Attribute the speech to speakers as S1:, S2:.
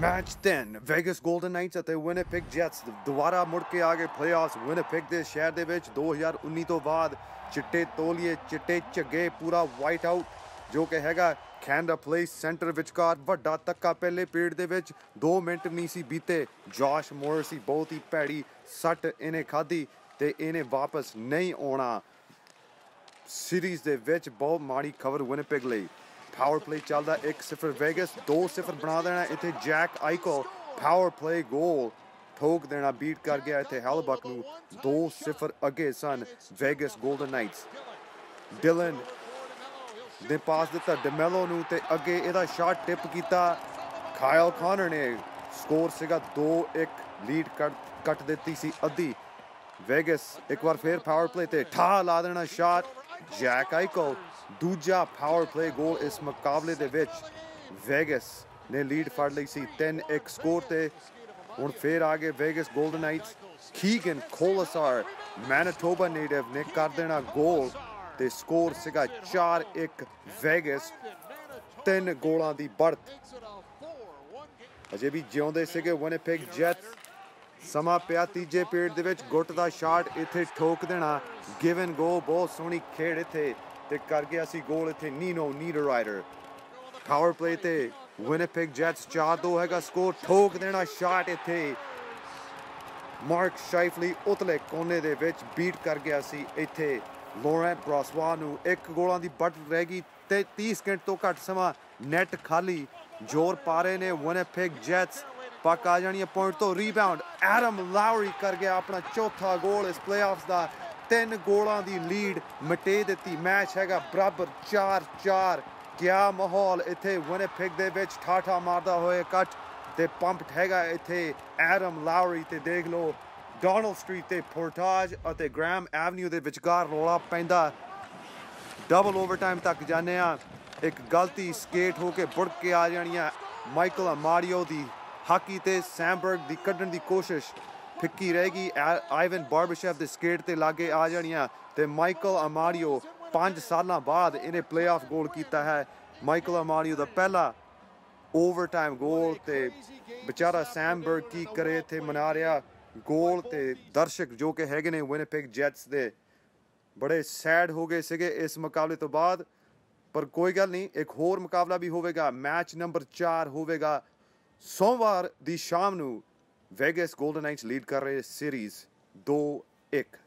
S1: Match 10 Vegas Golden Knights ਅਤੇ Winnipeg Jets ਦੁਬਾਰਾ ਮੁੜ ਕੇ ਆ ਗਏ ਪਲੇਆਫਸ ਵਿਨਿਪੈਗ ਦੇ ਸ਼ਹਿਰ ਦੇ ਵਿੱਚ 2019 ਤੋਂ ਬਾਅਦ ਚਿੱਟੇ ਤੋਲੀਏ, ਚਿੱਟੇ ਝੱਗੇ, ਪੂਰਾ ਵਾਈਟ ਆਊਟ ਜੋ ਕਿ ਹੈਗਾ ਕੈਨਡਾ ਪਲੇਸ ਸੈਂਟਰ ਵਿਚਕਾਰ। ਵੱਡਾ ਤੱਕਾ ਪਹਿਲੇ ਪੀਰੀਅਡ ਦੇ ਵਿੱਚ 2 ਮਿੰਟ ਨਹੀਂ ਸੀ ਬੀਤੇ। ਜੋਸ਼ ਮੋਰਸੀ ਬਹੁਤ ਹੀ ਭੈੜੀ ਸੱਟ ਇਹਨੇ ਖਾਧੀ ਤੇ ਇਹਨੇ ਵਾਪਸ ਨਹੀਂ ਆਉਣਾ। ਸੀਰੀਜ਼ ਦੇ ਵਿੱਚ ਬਹੁਤ ਮਾੜੀ ਖਬਰ ਵਿਨਿਪੈਗ ਲਈ। ਪਾਵਰ ਪਲੇ ਚੱਲਦਾ 1-0 ਵੈਗਸ 2-0 ਬਣਾ ਦੇਣਾ ਇੱਥੇ ਜੈਕ ਆਈਕੋ ਪਾਵਰ ਪਲੇ ਗੋਲ ਠੋਕ ਦੇਣਾ ਬੀਟ ਕਰ ਗਿਆ ਇੱਥੇ ਹੈਲਬਕ ਨੂੰ 2-0 ਅੱਗੇ ਸਨ ਵੈਗਸ 골ਡਨ ਨਾਈਟਸ ਡਿਲਨ ਦੇ ਪਾਸ ਦਿੱਤਾ ਡੈਮੈਲੋ ਨੂੰ ਤੇ ਅੱਗੇ ਇਹਦਾ ਸ਼ਾਟ ਟਿਪ ਕੀਤਾ ਖਾਇਲ ਕਾਨਰ ਨੇ। ਸਕੋਰ ਸੀਗਾ 2-1 ਲੀਡ ਕੱਟ ਦਿੱਤੀ ਸੀ ਅੱਧੀ। ਵੈਗਸ ਇੱਕ ਵਾਰ ਫੇਰ ਪਾਵਰ ਪਲੇ ਤੇ ਠਾ ਲਾ ਦੇਣਾ ਸ਼ਾਟ ਜੈਕ ਆਈਕੋ ਦੂਜਾ ਪਾਵਰ ਪਲੇ ਗੋਲ ਇਸ ਮੁਕਾਬਲੇ ਦੇ ਵਿੱਚ ਵੈਗਸ ਨੇ ਲੀਡ ਫੜ ਲਈ ਸੀ 3-1 ਸਕੋਰ ਤੇ। ਹੁਣ ਫੇਰ ਆ ਗਏ Vegas Golden Knights Keegan Kolesar Manitoba native ਨੇ ਕਰ ਦੇਣਾ ਗੋਲ ਤੇ ਸਕੋਰ ਸੀਗਾ 4-1 ਵੈਗਸ ਤਿੰਨ ਗੋਲਾਂ ਦੀ ਬੜਤ ਅਜੇ ਵੀ ਜਿਉਂਦੇ ਸੀਗੇ ਵਿਨਿਪੈਗ ਜੈਟਸ ਸਮਾਂ ਪਿਆ ਤੀਜੇ ਪੀਰੀਅਡ ਦੇ ਵਿੱਚ, ਗੁੱਟ ਦਾ ਸ਼ਾਟ ਇੱਥੇ ਠੋਕ ਦੇਣਾ ਗਿਵਨ ਗੋ ਬਹੁਤ ਸੋਹਣੀ ਖੇਡ ਇੱਥੇ, ਤੇ ਕਰ ਗਿਆ ਸੀ ਗੋਲ ਇੱਥੇ ਨੀਨੋ ਨੀਡਰਾਈਡਰ ਪਾਵਰ ਪਲੇ ਤੇ ਵਿਨਿਪੈਗ ਜੈਟਸ 4-2 ਹੈਗਾ ਸਕੋਰ ਠੋਕ ਦੇਣਾ, ਸ਼ਾਟ ਇੱਥੇ। ਮਾਰਕ ਸ਼ਾਈਫਲੀ ਉਤਲੇ ਕੋਨੇ ਦੇ ਵਿੱਚ ਬੀਟ ਕਰ ਗਿਆ ਸੀ ਇੱਥੇ। ਲੋਰੈਂਟ ਬ੍ਰਾਸਵਾ ਨੂੰ ਇੱਕ ਗੋਲਾਂ ਦੀ ਬੱਟ ਰਹਿ ਗਈ ਤੇ 30 ਸਕਿੰਟ ਤੋਂ ਘੱਟ ਸਮਾਂ ਨੈਟ ਖਾਲੀ। ਜ਼ੋਰ ਪਾ ਰਹੇ ਨੇ ਵਿਨਿਪੈਗ ਜੈਟਸ ਪੱਕ ਆ ਜਾਣੀ ਹੈ ਪੁਆਇੰਟ ਤੋਂ ਰੀਬਾਉਂਡ ਐਡਮ ਲਾਵਰੀ ਕਰ ਗਿਆ ਆਪਣਾ ਚੌਥਾ ਗੋਲ ਇਸ ਪਲੇਆਫਸ ਦਾ। ਤਿੰਨ ਗੋਲਾਂ ਦੀ ਲੀਡ ਮਟੇ ਦਿੱਤੀ। ਮੈਚ ਹੈਗਾ ਬਰਾਬਰ 4-4 ਕਿਆ ਮਾਹੌਲ ਇੱਥੇ ਵਿਨਿਪੈਗ ਦੇ ਵਿੱਚ। ਠਾਠਾ ਮਾਰਦਾ ਹੋਏ ਕੱਟ ਤੇ ਪੰਪਡ ਹੈਗਾ ਇੱਥੇ ਐਡਮ ਲਾਵਰੀ ਤੇ ਦੇਖ ਲਓ। ਡੋਨਲਡ ਸਟਰੀਟ ਤੇ ਪੋਰਟਾਜ ਅਤੇ ਗ੍ਰੈਮ ਐਵਨਿਊ ਦੇ ਵਿਚਕਾਰ ਰੋਲਾ ਪੈਂਦਾ। ਡਬਲ ਓਵਰਟਾਈਮ ਤੱਕ ਜਾਂਦੇ ਆ ਇੱਕ ਗਲਤੀ ਸਕੇਟ ਹੋ ਕੇ ਬੁੜ ਕੇ ਆ ਜਾਣੀ ਆ ਮਾਈਕਲ ਅਮਾਰੀਓ ਦੀ ਹਾਕੀ ਤੇ ਸੈਂਬਰਗ ਦੀ ਕੱਢਣ ਦੀ ਕੋਸ਼ਿਸ਼ ਫਿੱਕੀ ਰਹੇਗੀ। ਆਈਵਨ ਬਾਰਬਰਸ਼ੈਫ ਦੇ ਸਕੇਟ ਤੇ ਲਾਗੇ ਆ ਜਾਣੀਆਂ ਤੇ ਮਾਈਕਲ ਅਮਾਰੀਓ 5 ਸਾਲਾਂ ਬਾਅਦ ਇਹਨੇ ਪਲੇਆਫ ਗੋਲ ਕੀਤਾ ਹੈ। ਮਾਈਕਲ ਅਮਾਰੀਓ ਦਾ ਪਹਿਲਾ ਓਵਰਟਾਈਮ ਗੋਲ ਤੇ ਵਿਚਾਰਾ ਸੈਮਬਰਗ ਕੀ ਕਰੇ ਇੱਥੇ ਮਨਾ ਰਿਹਾ। ਗੋਲ ਤੇ ਦਰਸ਼ਕ ਜੋ ਕਿ ਹੈਗੇ ਨੇ ਵਿਨਿਪੈਗ ਜੈਟਸ ਦੇ ਬੜੇ ਸੈਡ ਹੋ ਗਏ ਸੀਗੇ ਇਸ ਮੁਕਾਬਲੇ ਤੋਂ ਬਾਅਦ। ਪਰ ਕੋਈ ਗੱਲ ਨਹੀਂ, ਇੱਕ ਹੋਰ ਮੁਕਾਬਲਾ ਵੀ ਹੋਵੇਗਾ। ਮੈਚ ਨੰਬਰ 4 ਹੋਵੇਗਾ ਸੋਮਵਾਰ ਦੀ ਸ਼ਾਮ ਨੂੰ ਵੈਗਸ 골ਡਨ ਨਾਈਟਸ ਲੀਡ ਕਰ ਰਹੇ ਸੀਰੀਜ਼ 2-1